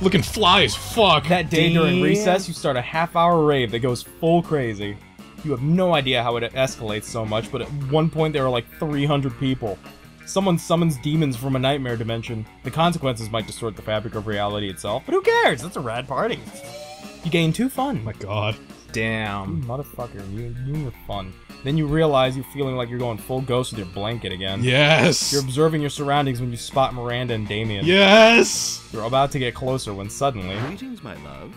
Looking fly as fuck. That day during recess, you start a half-hour rave that goes full crazy. You have no idea how it escalates so much, but at one point there are like 300 people. Someone summons demons from a nightmare dimension. The consequences might distort the fabric of reality itself, but who cares? That's a rad party. You gain two fun. Oh my god. Damn. Motherfucker, you, you and your fun. Then you realize you're feeling like you're going full ghost with your blanket again. Yes. You're observing your surroundings when you spot Miranda and Damien. Yes. You're about to get closer when suddenly. Greetings, my loves.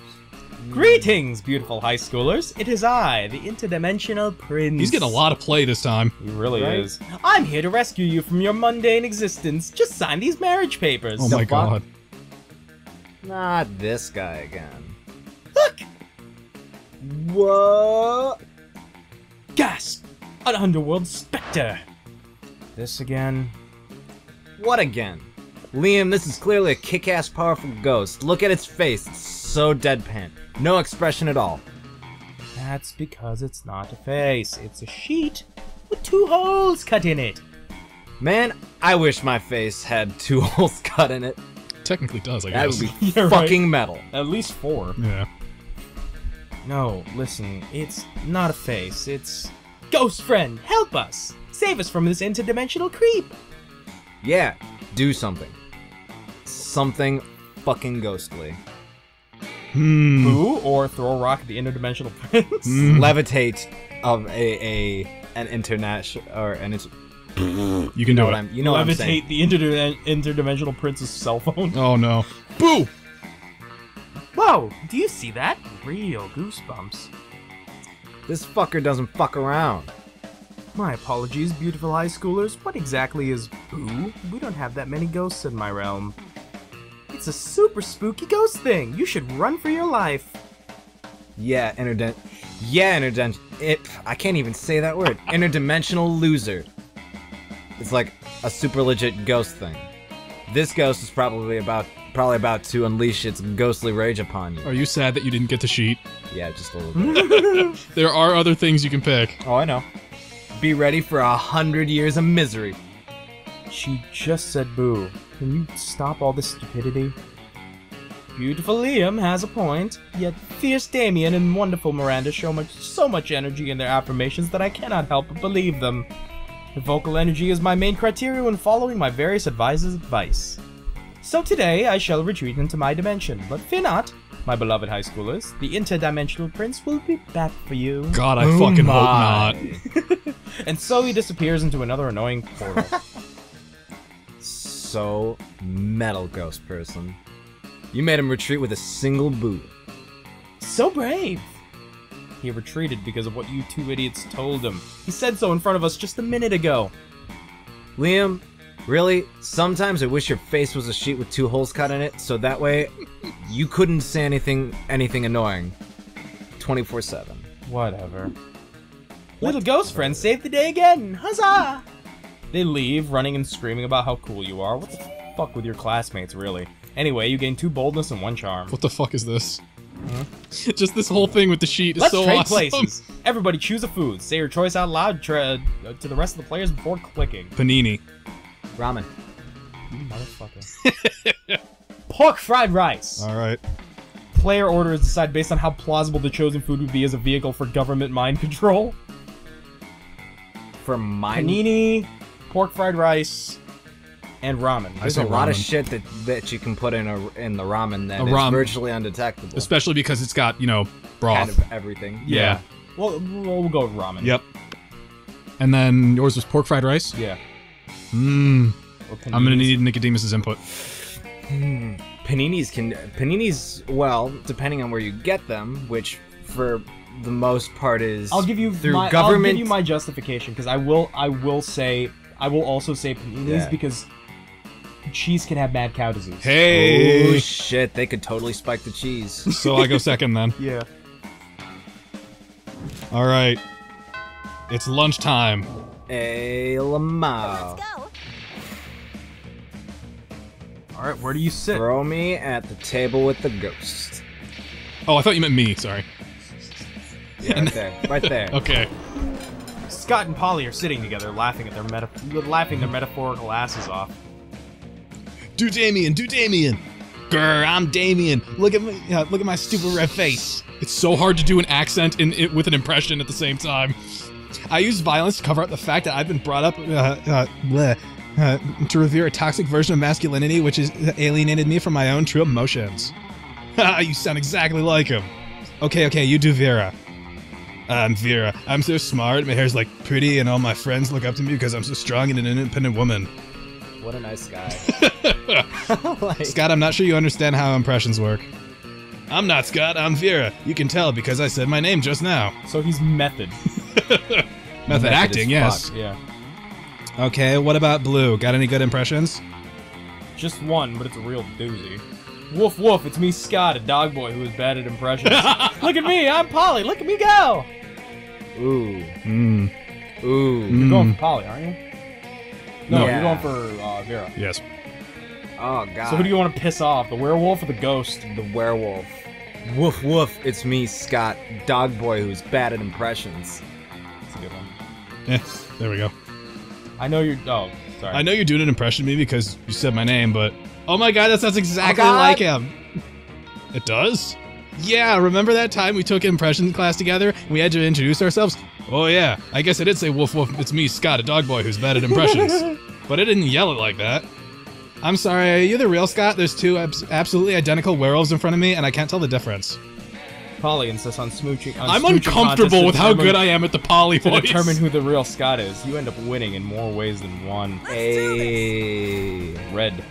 Greetings, beautiful high schoolers. It is I, the interdimensional prince. He's getting a lot of play this time. He really Right? is. I'm here to rescue you from your mundane existence. Just sign these marriage papers. Oh my fuck? god. Not this guy again. Look! What? Gasp! An underworld specter. This again. What again? Liam, this is clearly a kick-ass powerful ghost. Look at its face. It's so deadpan. No expression at all. That's because it's not a face. It's a sheet with two holes cut in it. Man, I wish my face had two holes cut in it. Technically does, I That guess. would be Yeah, right. fucking metal. At least four. Yeah. No, listen, it's not a face. It's. Ghost friend, help us! Save us from this interdimensional creep! Yeah, do something. Something fucking ghostly. Hmm. Boo or throw a rock at the interdimensional prince? Mm. Levitate of a a an international or an int- You can you do know it. what I'm you know what I'm saying. Levitate the interdi- interdimensional prince's cell phone. Oh no. Boo! Whoa, do you see that? Real goosebumps. This fucker doesn't fuck around. My apologies, beautiful high schoolers. What exactly is Boo? We don't have that many ghosts in my realm. It's a super spooky ghost thing. You should run for your life. Yeah, interdent. Yeah, interdent. It. I can't even say that word. Interdimensional loser. It's like a super legit ghost thing. This ghost is probably about probably about to unleash its ghostly rage upon you. Are you sad that you didn't get the sheet? Yeah, just a little bit. There are other things you can pick. oh, I know. Be ready for a hundred years of misery. She just said boo. Can you stop all this stupidity? Beautiful Liam has a point, yet fierce Damien and wonderful Miranda show much, so much energy in their affirmations that I cannot help but believe them. The vocal energy is my main criteria when following my various advisors' advice. So today I shall retreat into my dimension, but fear not, my beloved high schoolers, the interdimensional prince will be back for you. God, I Oh fucking my. hope not. And so he disappears into another annoying portal. So metal ghost person. You made him retreat with a single boot. So brave! He retreated because of what you two idiots told him. He said so in front of us just a minute ago. Liam, really? Sometimes I wish your face was a sheet with two holes cut in it, so that way you couldn't say anything anything annoying. 24-7. Whatever. Little ghost friend saved the day again! Huzzah! They leave, running and screaming about how cool you are. What the fuck with your classmates, really? Anyway, you gain two boldness and one charm. What the fuck is this? Just this whole thing with the sheet is Let's so trade awesome. places! Everybody choose a food. Say your choice out loud uh, to the rest of the players before clicking. Panini. Ramen. You motherfucker. Pork fried rice! All right. player order is decided based on how plausible the chosen food would be as a vehicle for government mind control. For my Panini, pork fried rice, and ramen. There's say a lot of shit that that you can put in a in the ramen that A is ram- virtually undetectable. Especially because it's got you know broth. kind of everything. yeah. Well, we'll, we'll go with ramen. Yep. And then yours was pork fried rice. Yeah. Mmm. I'm gonna need Nicodemus's input. Hmm. Paninis can paninis well, depending on where you get them, which for the most part is I'll give you through my, government. I'll give you my justification because I will. I will say. I will also say paninis Yeah. because cheese can have mad cow disease. Oh Hey. shit! They could totally spike the cheese. so I go second then. Yeah. All right. It's lunchtime. A lamau. All right. Where do you sit? Throw me at the table with the ghost. Oh, I thought you meant me. Sorry. Yeah, right there, right there. Okay. Scott and Polly are sitting together, laughing at their meta- laughing their metaphorical asses off. Do Damien. Do Damien. Grr, I'm Damien. Look at me. Uh, look at my stupid red face. It's so hard to do an accent in it with an impression at the same time. I use violence to cover up the fact that I've been brought up uh, uh, bleh, uh, to revere a toxic version of masculinity, which has alienated me from my own true emotions. Ha! you sound exactly like him. Okay, okay, you do Vera. I'm Vera. I'm so smart. My hair's like pretty, and all my friends look up to me because I'm so strong and an independent woman. What a nice guy. Like- Scott, I'm not sure you understand how impressions work. I'm not Scott. I'm Vera. You can tell because I said my name just now. So he's method. Method Method acting, yes. fuck. Yeah. Okay, what about Blue? Got any good impressions? Just one, but it's a real doozy. Woof woof, it's me, Scott, a dog boy who is bad at impressions. Look at me, I'm Polly, look at me go! Ooh. Hmm. Ooh. You're going for Polly, aren't you? No, Yeah. you're going for uh, Vera. Yes. Oh god. So who do you want to piss off, the werewolf or the ghost? The werewolf. Woof woof, it's me, Scott, dog boy who's bad at impressions. That's a good one. Eh, there we go. I know you're. Oh, sorry. I know you're doing an impression of me because you said my name, but oh my god, that sounds exactly God. like him. It does? Yeah, remember that time we took impression class together and we had to introduce ourselves? Oh yeah, I guess I did say woof woof, it's me, Scott, a dog boy who's bad at impressions. but I didn't yell it like that. I'm sorry, are you the real Scott? There's two abs- absolutely identical werewolves in front of me and I can't tell the difference. Polly insists on smooching. On I'm uncomfortable with how good I am at the Polly To voice. determine who the real Scott is, you end up winning in more ways than one. Hey. Red.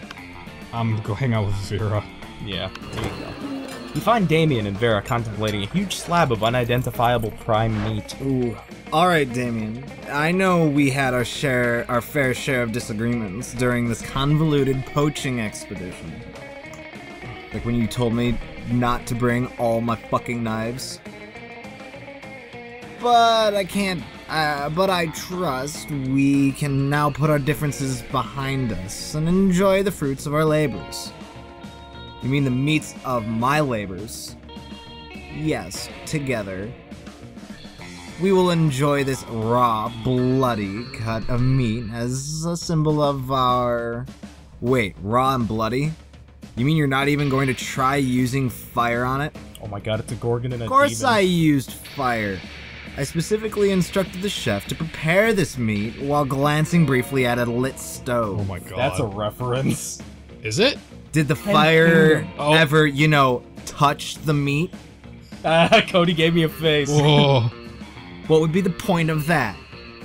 I'm go hang out with Vera. Yeah, there you go. You find Damien and Vera contemplating a huge slab of unidentifiable prime meat. Ooh. All right, Damien. I know we had our share, our fair share of disagreements during this convoluted poaching expedition. Like when you told me not to bring all my fucking knives. But I can't. Uh, but I trust we can now put our differences behind us and enjoy the fruits of our labors. You mean the meats of my labors? Yes, together. We will enjoy this raw, bloody cut of meat as a symbol of our. Wait, raw and bloody? You mean you're not even going to try using fire on it? Oh my god, it's a gorgon and a Of course demon. I used fire. I specifically instructed the chef to prepare this meat while glancing briefly at a lit stove. Oh my god. That's a reference. Is it? Did the fire kingdom. Oh. ever, you know, touch the meat? Ah, Cody gave me a face. Whoa. What would be the point of that?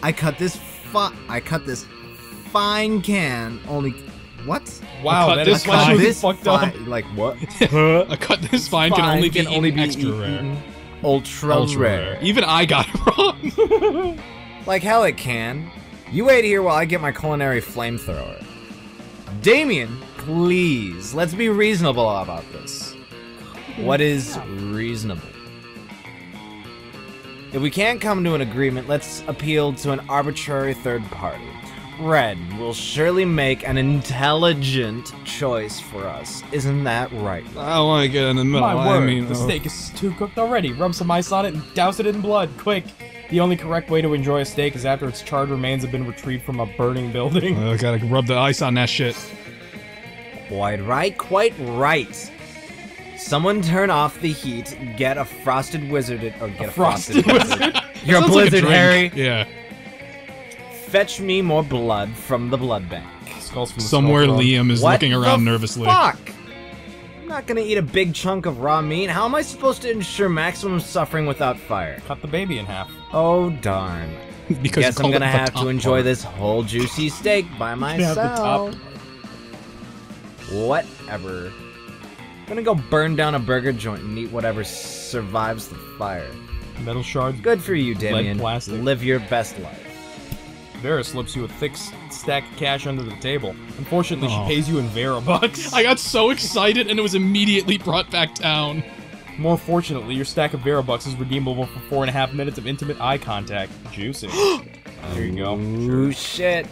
I cut this fi- I cut this fine can only what? Wow, I cut that this is fine- why this fucked up. like what? a cut this fine can Fine only be, can only be extra eaten rare. Ultra, Ultra rare. rare. Even I got it wrong. Like hell it can. You wait here while I get my culinary flamethrower. Damien, please, let's be reasonable about this. What is reasonable? If we can't come to an agreement, let's appeal to an arbitrary third party. Red will surely make an intelligent choice for us. Isn't that right? I don't want to get in the middle. My I mean, the uh, steak is too cooked already. Rub some ice on it and douse it in blood, quick. The only correct way to enjoy a steak is after its charred remains have been retrieved from a burning building. I gotta rub the ice on that shit. Quite right, quite right. Someone turn off the heat, get a frosted wizard, or get a, frosted wizard. You're a Sounds like blizzard. Harry. Yeah. Fetch me more blood from the blood bank. Skulls from the Somewhere skull. Liam is What looking around the nervously. Fuck! I'm not gonna eat a big chunk of raw meat. How am I supposed to ensure maximum suffering without fire? Cut the baby in half. Oh darn. because Guess I'm gonna it have to enjoy part. this whole juicy steak by have the myself. top. Whatever. I'm gonna go burn down a burger joint and eat whatever survives the fire. Metal shards. Good for you, Damien. plastic. Live your best life. Vera slips you a thick stack of cash under the table. Unfortunately, Oh. she pays you in Vera bucks. I got so excited and it was immediately brought back down. More fortunately, your stack of Vera bucks is redeemable for four and a half minutes of intimate eye contact. Juicy. there you go. Ooh, shit.